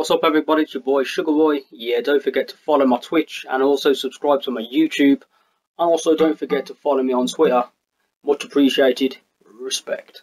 What's up everybody, it's your boy Sugar Boi. Yeah, don't forget to follow my Twitch and also subscribe to my YouTube. And also don't forget to follow me on Twitter. Much appreciated. Respect.